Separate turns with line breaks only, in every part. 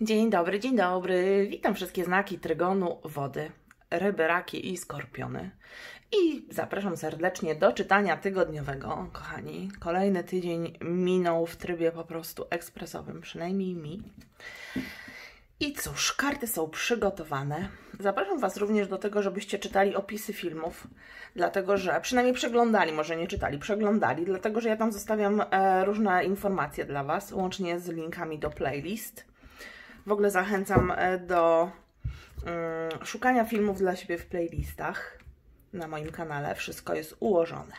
Dzień dobry, dzień dobry. Witam wszystkie znaki trygonu wody, ryby, raki i skorpiony. I zapraszam serdecznie do czytania tygodniowego, kochani. Kolejny tydzień minął w trybie po prostu ekspresowym, przynajmniej mi. I cóż, karty są przygotowane. Zapraszam Was również do tego, żebyście czytali opisy filmów, dlatego że przynajmniej przeglądali, może nie czytali, przeglądali, dlatego że ja tam zostawiam e, różne informacje dla Was, łącznie z linkami do playlist. W ogóle zachęcam e, do mm, szukania filmów dla siebie w playlistach na moim kanale. Wszystko jest ułożone.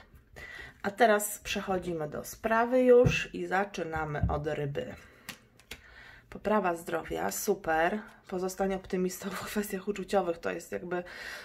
A teraz przechodzimy do sprawy już i zaczynamy od ryby. Poprawa zdrowia, super. Pozostanie optymistą w kwestiach uczuciowych to jest jakby,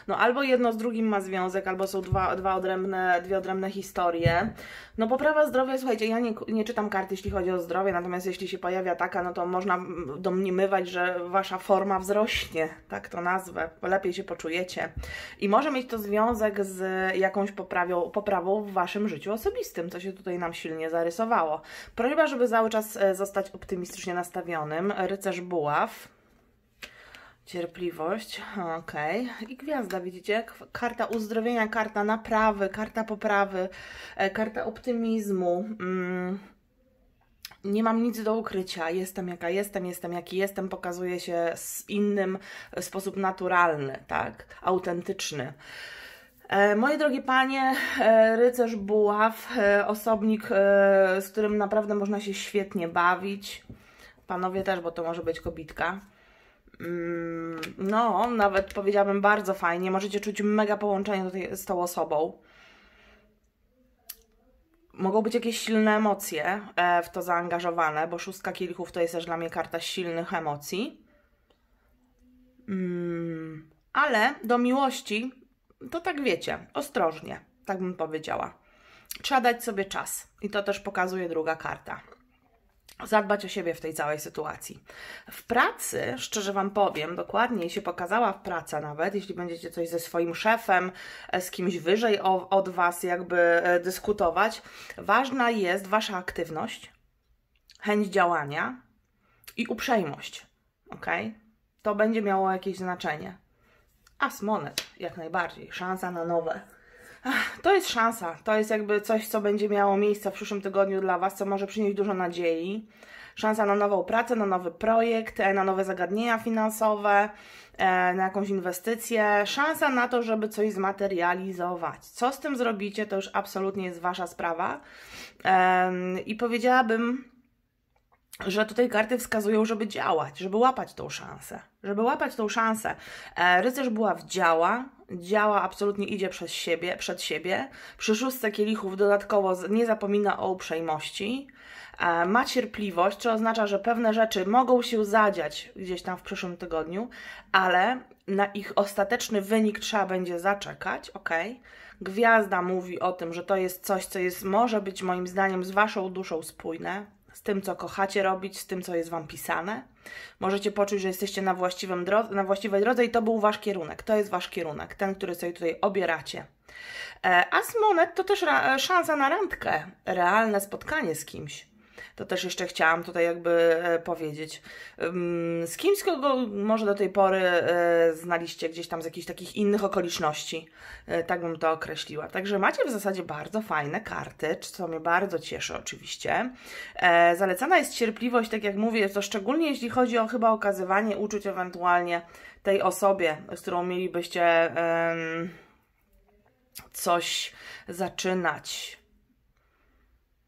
no albo jedno z drugim ma związek, albo są dwa, dwa odrębne, dwie odrębne historie. No poprawa zdrowia, słuchajcie, ja nie, nie czytam kart, jeśli chodzi o zdrowie, natomiast jeśli się pojawia taka, no to można domniemywać, że wasza forma wzrośnie, tak to nazwę, lepiej się poczujecie. I może mieć to związek z jakąś poprawią, poprawą w waszym życiu osobistym, co się tutaj nam silnie zarysowało. Prośba, żeby cały czas e, zostać optymistycznie nastawionym. Rycerz buław Cierpliwość, ok. I gwiazda, widzicie? Karta uzdrowienia, karta naprawy, karta poprawy, e, karta optymizmu. Mm. Nie mam nic do ukrycia. Jestem jaka jestem, jestem jaki jestem. Pokazuje się z innym sposób naturalny, tak? Autentyczny. E, moje drogie panie, e, rycerz buław, osobnik, z którym naprawdę można się świetnie bawić. Panowie też, bo to może być kobitka. Mm, no, nawet powiedziałabym bardzo fajnie. Możecie czuć mega połączenie z tą osobą. Mogą być jakieś silne emocje e, w to zaangażowane, bo szóstka kielichów to jest też dla mnie karta silnych emocji. Mm, ale do miłości to tak wiecie, ostrożnie, tak bym powiedziała. Trzeba dać sobie czas i to też pokazuje druga karta zadbać o siebie w tej całej sytuacji. W pracy, szczerze Wam powiem, dokładniej się pokazała w praca nawet, jeśli będziecie coś ze swoim szefem, e, z kimś wyżej od Was jakby e, dyskutować, ważna jest Wasza aktywność, chęć działania i uprzejmość, ok? To będzie miało jakieś znaczenie. As monet, jak najbardziej, szansa na nowe to jest szansa. To jest jakby coś, co będzie miało miejsce w przyszłym tygodniu dla Was, co może przynieść dużo nadziei. Szansa na nową pracę, na nowy projekt, e, na nowe zagadnienia finansowe, e, na jakąś inwestycję. Szansa na to, żeby coś zmaterializować. Co z tym zrobicie, to już absolutnie jest Wasza sprawa. I powiedziałabym, że tutaj karty wskazują, żeby działać, żeby łapać tą szansę. Żeby łapać tą szansę. E, rycerz była w działa, działa absolutnie idzie przez siebie, przed siebie. Przy szóstce kielichów dodatkowo nie zapomina o uprzejmości. E, ma cierpliwość, co oznacza, że pewne rzeczy mogą się zadziać gdzieś tam w przyszłym tygodniu, ale na ich ostateczny wynik trzeba będzie zaczekać, ok? Gwiazda mówi o tym, że to jest coś, co jest, może być moim zdaniem z Waszą duszą spójne, z tym, co kochacie robić, z tym, co jest Wam pisane. Możecie poczuć, że jesteście na, właściwym dro- na właściwej drodze i to był Wasz kierunek. To jest Wasz kierunek, ten, który sobie tutaj obieracie. E, a z monet to też szansa na randkę, realne spotkanie z kimś. To też jeszcze chciałam tutaj jakby e, powiedzieć. Z kimś, kogo może do tej pory e, znaliście gdzieś tam z jakichś takich innych okoliczności. E, tak bym to określiła. Także macie w zasadzie bardzo fajne karty, co mnie bardzo cieszy oczywiście. Zalecana jest cierpliwość, tak jak mówię, to szczególnie jeśli chodzi o chyba okazywanie uczuć ewentualnie tej osobie, z którą mielibyście coś zaczynać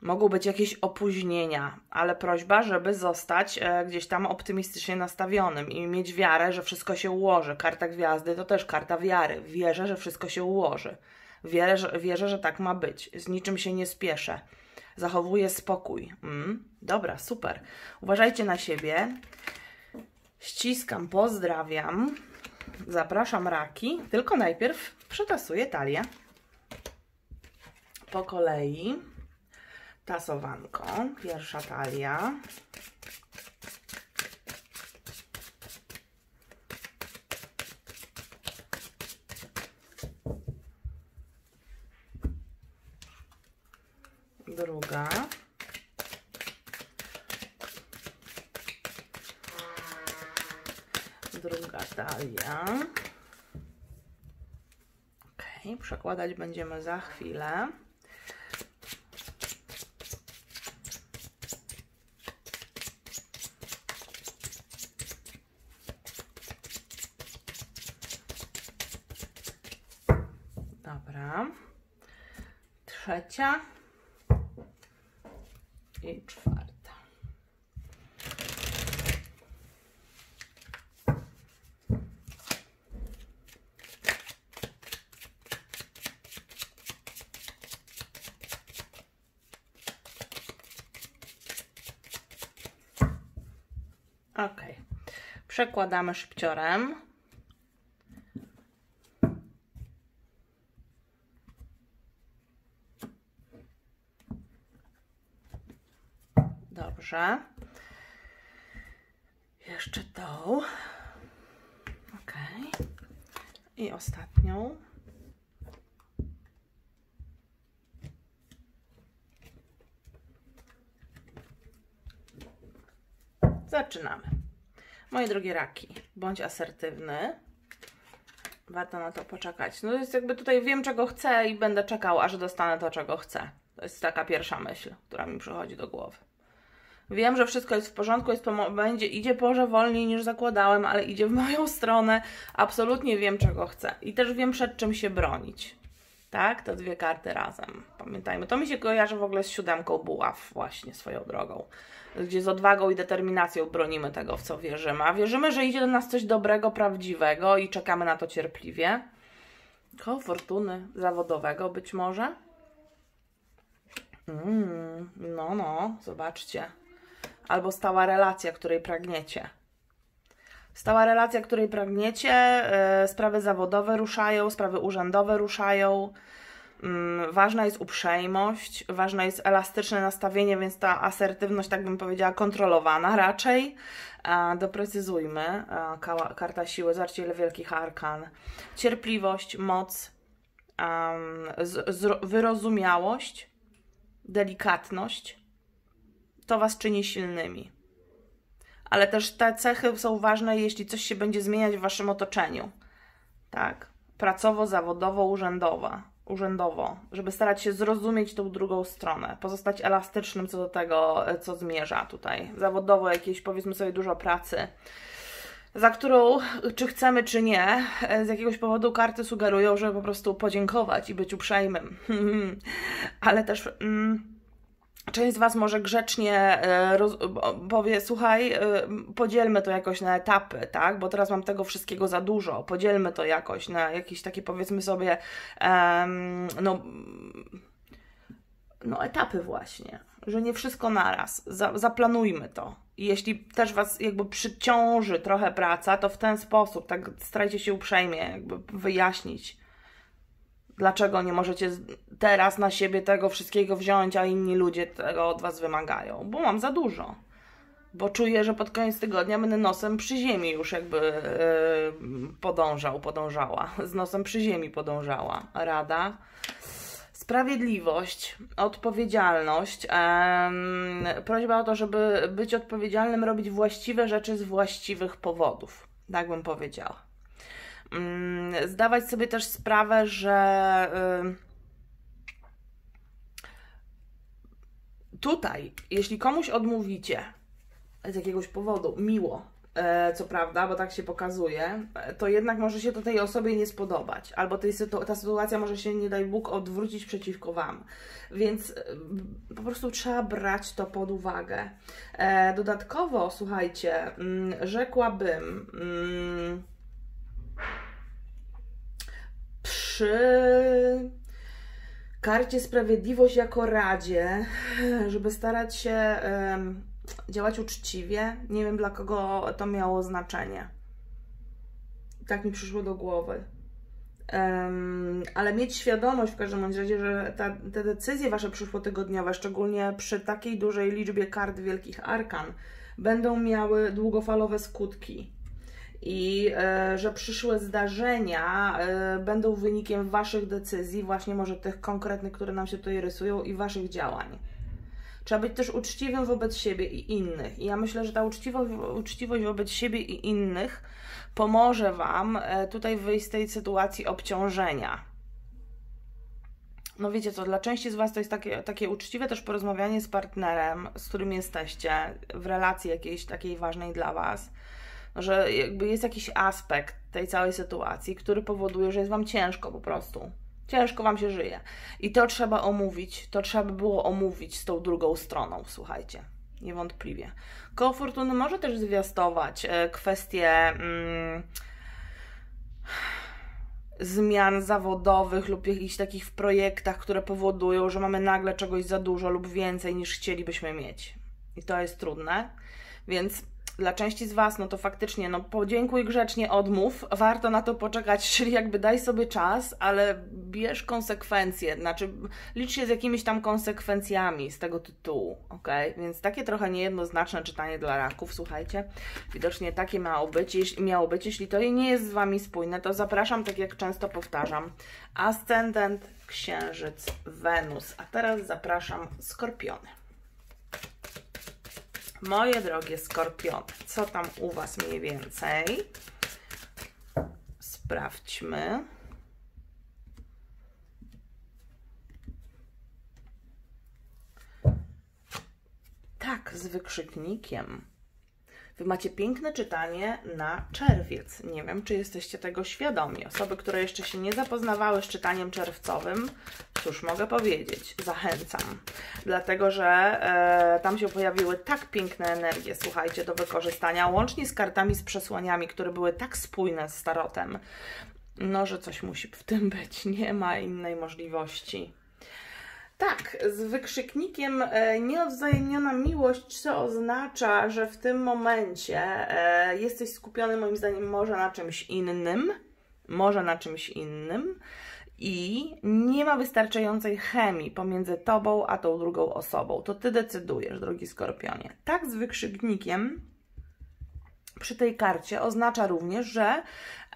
Mogą być jakieś opóźnienia, ale prośba, żeby zostać e, gdzieś tam optymistycznie nastawionym i mieć wiarę, że wszystko się ułoży. Karta gwiazdy to też karta wiary. Wierzę, że wszystko się ułoży. Wierzę, że, wierzę, że tak ma być. Z niczym się nie spieszę. Zachowuję spokój. Mm, dobra, super. Uważajcie na siebie. Ściskam, pozdrawiam. Zapraszam raki. Tylko najpierw przetasuję talię. Po kolei tasowanko. Pierwsza talia. Druga. druga talia. Ok, przekładać będziemy za chwilę. Dobra. Trzecia i czwarta. Ok. Przekładamy szybciorem. Dobrze. Jeszcze tą. Ok. I ostatnią. Zaczynamy. Moje drogie raki, bądź asertywny. Warto na to poczekać. No jest jakby tutaj wiem, czego chcę i będę czekał, aż dostanę to, czego chcę. To jest taka pierwsza myśl, która mi przychodzi do głowy. Wiem, że wszystko jest w porządku, jest będzie, idzie może wolniej niż zakładałem, ale idzie w moją stronę. Absolutnie wiem, czego chcę. I też wiem, przed czym się bronić. Tak? Te dwie karty razem. Pamiętajmy. To mi się kojarzy w ogóle z siódemką buław właśnie swoją drogą. Gdzie z odwagą i determinacją bronimy tego, w co wierzymy. A wierzymy, że idzie do nas coś dobrego, prawdziwego i czekamy na to cierpliwie. Koło fortuny zawodowego być może. Mm, no, no, zobaczcie. Albo stała relacja, której pragniecie. Stała relacja, której pragniecie, yy, sprawy zawodowe ruszają, sprawy urzędowe ruszają. Yy, ważna jest uprzejmość, ważne jest elastyczne nastawienie, więc ta asertywność, tak bym powiedziała, kontrolowana raczej. Yy, doprecyzujmy. karta siły, zobaczcie ile wielkich arkan. Cierpliwość, moc, z, wyrozumiałość, delikatność. To Was czyni silnymi ale też te cechy są ważne, jeśli coś się będzie zmieniać w waszym otoczeniu. Tak? Pracowo, zawodowo, urzędowo, urzędowo, żeby starać się zrozumieć tą drugą stronę, pozostać elastycznym co do tego, co zmierza tutaj. Zawodowo jakieś, powiedzmy sobie, dużo pracy, za którą, czy chcemy, czy nie, z jakiegoś powodu karty sugerują, żeby po prostu podziękować i być uprzejmym. ale też. Mm, Część z Was może grzecznie e, roz, powie, słuchaj, e, podzielmy to jakoś na etapy, tak? Bo teraz mam tego wszystkiego za dużo. Podzielmy to jakoś na jakieś takie, powiedzmy sobie, um, no, no, etapy właśnie. Że nie wszystko naraz. Za, zaplanujmy to. Jeśli też Was jakby przyciąży trochę praca, to w ten sposób, tak starajcie się uprzejmie jakby wyjaśnić Dlaczego nie możecie teraz na siebie tego wszystkiego wziąć, a inni ludzie tego od Was wymagają? Bo mam za dużo. Bo czuję, że pod koniec tygodnia będę nosem przy ziemi już jakby yy, podążał, podążała. Z nosem przy ziemi podążała. Rada. Sprawiedliwość, odpowiedzialność. Yy, prośba o to, żeby być odpowiedzialnym, robić właściwe rzeczy z właściwych powodów. Tak bym powiedziała. Mm, zdawać sobie też sprawę, że tutaj, jeśli komuś odmówicie z jakiegoś powodu, miło, e, co prawda, bo tak się pokazuje, to jednak może się to tej osobie nie spodobać, albo tej sytu ta sytuacja może się, nie daj Bóg, odwrócić przeciwko Wam. Więc po prostu trzeba brać to pod uwagę. E, dodatkowo, słuchajcie, mm, rzekłabym, mm, przy karcie Sprawiedliwość jako Radzie, żeby starać się działać uczciwie. Nie wiem dla kogo to miało znaczenie. Tak mi przyszło do głowy. Um, ale mieć świadomość w każdym razie, że ta, te decyzje Wasze przyszłotygodniowe, szczególnie przy takiej dużej liczbie kart wielkich arkan, będą miały długofalowe skutki i e, że przyszłe zdarzenia e, będą wynikiem Waszych decyzji, właśnie może tych konkretnych, które nam się tutaj rysują i Waszych działań. Trzeba być też uczciwym wobec siebie i innych. I ja myślę, że ta uczciwość, uczciwość wobec siebie i innych pomoże Wam e, tutaj wyjść z tej sytuacji obciążenia. No wiecie co, dla części z Was to jest takie, takie uczciwe też porozmawianie z partnerem, z którym jesteście, w relacji jakiejś takiej ważnej dla Was, że jakby jest jakiś aspekt tej całej sytuacji, który powoduje, że jest Wam ciężko po prostu. Ciężko Wam się żyje. I to trzeba omówić, to trzeba by było omówić z tą drugą stroną, słuchajcie. Niewątpliwie. Koło Fortuny może też zwiastować e, kwestie mm, zmian zawodowych lub jakichś takich w projektach, które powodują, że mamy nagle czegoś za dużo lub więcej niż chcielibyśmy mieć. I to jest trudne. Więc dla części z Was, no to faktycznie, no podziękuj grzecznie, odmów, warto na to poczekać, czyli jakby daj sobie czas, ale bierz konsekwencje, znaczy licz się z jakimiś tam konsekwencjami z tego tytułu, ok? Więc takie trochę niejednoznaczne czytanie dla raków, słuchajcie, widocznie takie miało być, jeśli, miało być, jeśli to nie jest z Wami spójne, to zapraszam, tak jak często powtarzam, ascendent, księżyc, Wenus, a teraz zapraszam skorpiony. Moje drogie skorpiony, co tam u Was mniej więcej? Sprawdźmy. Tak, z wykrzyknikiem. Wy macie piękne czytanie na czerwiec. Nie wiem, czy jesteście tego świadomi. Osoby, które jeszcze się nie zapoznawały z czytaniem czerwcowym, cóż mogę powiedzieć, zachęcam. Dlatego, że e, tam się pojawiły tak piękne energie, słuchajcie, do wykorzystania, łącznie z kartami z przesłaniami, które były tak spójne z starotem. No, że coś musi w tym być. Nie ma innej możliwości. Tak, z wykrzyknikiem e, nieodwzajemniona miłość, co oznacza, że w tym momencie e, jesteś skupiony moim zdaniem może na czymś innym, może na czymś innym i nie ma wystarczającej chemii pomiędzy tobą a tą drugą osobą. To ty decydujesz, drogi skorpionie. Tak z wykrzyknikiem przy tej karcie oznacza również, że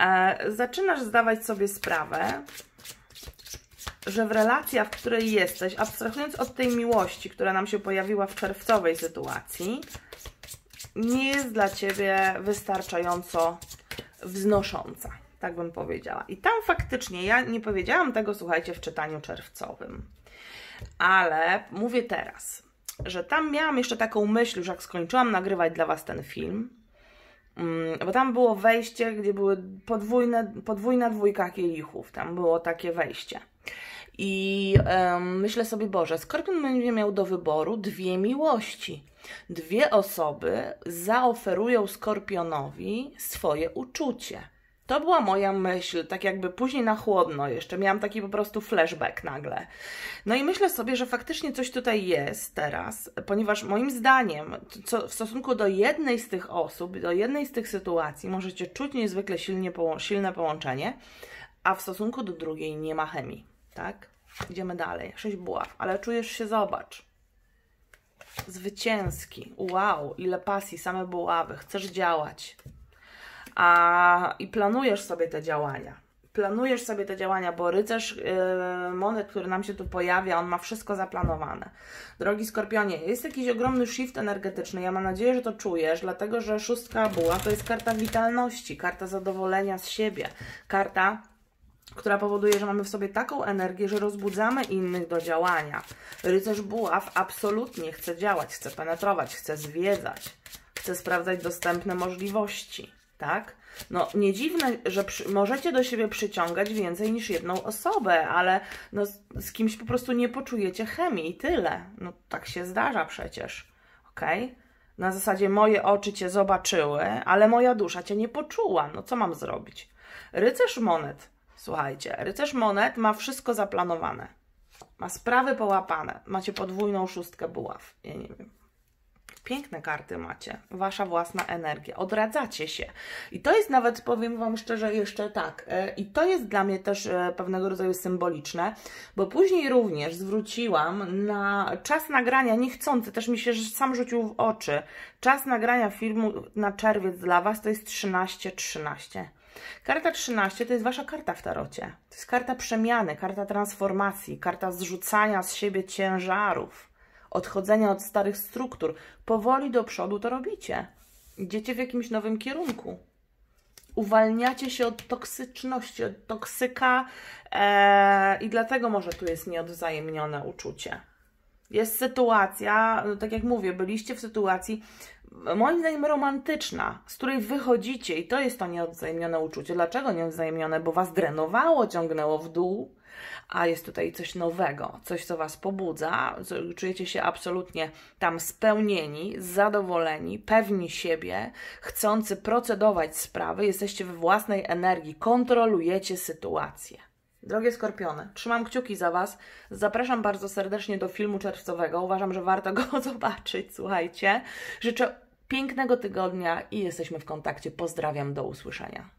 e, zaczynasz zdawać sobie sprawę, że w relacji, w której jesteś, abstrahując od tej miłości, która nam się pojawiła w czerwcowej sytuacji, nie jest dla Ciebie wystarczająco wznosząca, tak bym powiedziała. I tam faktycznie, ja nie powiedziałam tego, słuchajcie, w czytaniu czerwcowym, ale mówię teraz, że tam miałam jeszcze taką myśl, że jak skończyłam nagrywać dla Was ten film, mm, bo tam było wejście, gdzie były podwójne, podwójna dwójka kielichów, tam było takie wejście. I um, myślę sobie, Boże, Skorpion będzie miał do wyboru dwie miłości. Dwie osoby zaoferują Skorpionowi swoje uczucie. To była moja myśl, tak jakby później na chłodno jeszcze. Miałam taki po prostu flashback nagle. No i myślę sobie, że faktycznie coś tutaj jest teraz, ponieważ moim zdaniem co, w stosunku do jednej z tych osób, do jednej z tych sytuacji możecie czuć niezwykle silnie, silne połączenie, a w stosunku do drugiej nie ma chemii tak? Idziemy dalej. Sześć buław, ale czujesz się, zobacz. Zwycięski. Wow, ile pasji, same buławy. Chcesz działać. A, I planujesz sobie te działania. Planujesz sobie te działania, bo rycerz yy, monet, który nam się tu pojawia, on ma wszystko zaplanowane. Drogi Skorpionie, jest jakiś ogromny shift energetyczny. Ja mam nadzieję, że to czujesz, dlatego że szóstka buła to jest karta witalności, karta zadowolenia z siebie, karta która powoduje, że mamy w sobie taką energię, że rozbudzamy innych do działania. Rycerz buław absolutnie chce działać, chce penetrować, chce zwiedzać, chce sprawdzać dostępne możliwości, tak? No, nie dziwne, że przy, możecie do siebie przyciągać więcej niż jedną osobę, ale no, z, kimś po prostu nie poczujecie chemii i tyle. No, tak się zdarza przecież, ok? Na zasadzie moje oczy Cię zobaczyły, ale moja dusza Cię nie poczuła. No, co mam zrobić? Rycerz monet Słuchajcie, rycerz monet ma wszystko zaplanowane. Ma sprawy połapane. Macie podwójną szóstkę buław. Ja nie wiem. Piękne karty macie. Wasza własna energia. Odradzacie się. I to jest nawet, powiem Wam szczerze, jeszcze tak. E, I to jest dla mnie też e, pewnego rodzaju symboliczne, bo później również zwróciłam na czas nagrania, niechcący, też mi się sam rzucił w oczy. Czas nagrania filmu na czerwiec dla Was to jest 13-13. Karta 13 to jest Wasza karta w tarocie. To jest karta przemiany, karta transformacji, karta zrzucania z siebie ciężarów, odchodzenia od starych struktur. Powoli do przodu to robicie. Idziecie w jakimś nowym kierunku. Uwalniacie się od toksyczności, od toksyka e, i dlatego może tu jest nieodwzajemnione uczucie. Jest sytuacja, no tak jak mówię, byliście w sytuacji moim zdaniem romantyczna, z której wychodzicie i to jest to nieodwzajemnione uczucie. Dlaczego nieodwzajemnione? Bo Was drenowało, ciągnęło w dół, a jest tutaj coś nowego, coś, co Was pobudza, czujecie się absolutnie tam spełnieni, zadowoleni, pewni siebie, chcący procedować sprawy, jesteście we własnej energii, kontrolujecie sytuację. Drogie skorpiony, trzymam kciuki za Was. Zapraszam bardzo serdecznie do filmu czerwcowego. Uważam, że warto go zobaczyć. Słuchajcie. Życzę pięknego tygodnia i jesteśmy w kontakcie. Pozdrawiam, do usłyszenia.